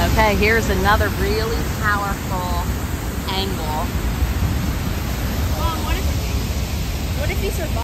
Okay, here's another really powerful angle. Mom, what if, what if he survives?